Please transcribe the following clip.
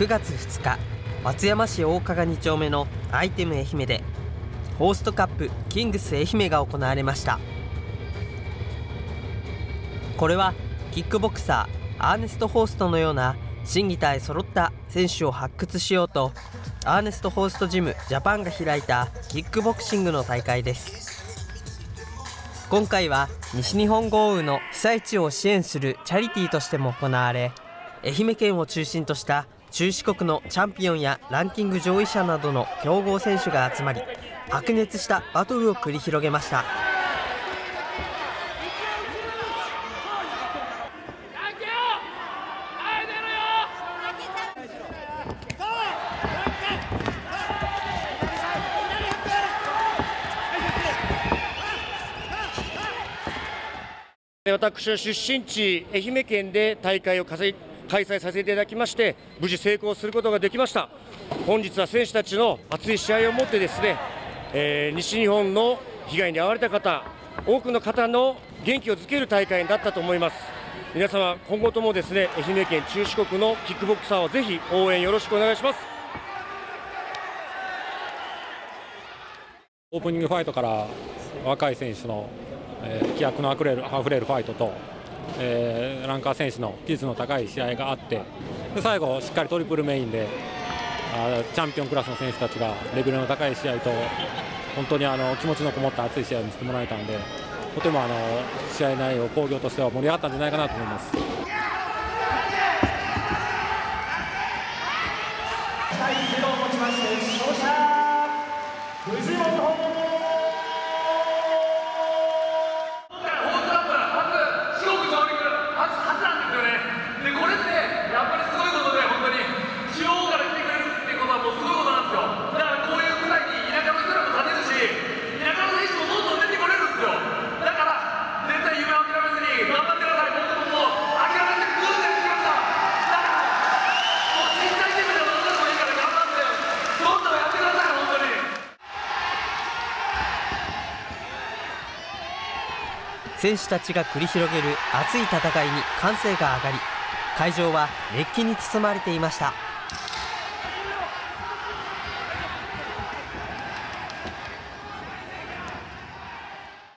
9月2日松山市大加賀2丁目のアイテム愛媛でホーストカップキングス愛媛が行われました。これはキックボクサーアーネスト・ホーストのような心技体揃った選手を発掘しようとアーネスト・ホーストジムジャパンが開いたキックボクシングの大会です。今回は西日本豪雨の被災地を支援するチャリティーとしても行われ愛媛県を中心とした中四国のチャンピオンやランキング上位者などの強豪選手が集まり白熱したバトルを繰り広げました。私は出身地愛媛県で大会を開催開催させていただきまして無事成功することができました。本日は選手たちの熱い試合をもってですね、えー、西日本の被害に遭われた方多くの方の元気をづける大会になったと思います。皆様今後ともですね愛媛県中四国のキックボクサーをぜひ応援よろしくお願いします。オープニングファイトから若い選手のえー、気迫のあふれるあふれるファイトと、えー、ランカー選手の技術の高い試合があってで最後、しっかりトリプルメインであチャンピオンクラスの選手たちがレベルの高い試合と本当にあの気持ちのこもった熱い試合を見せてもらえたんでとてもあの試合内容、興行としては盛り上がったんじゃないかなと思います。第0をもちまして選手たちが繰り広げる熱い戦いに歓声が上がり会場は熱気に包まれていました。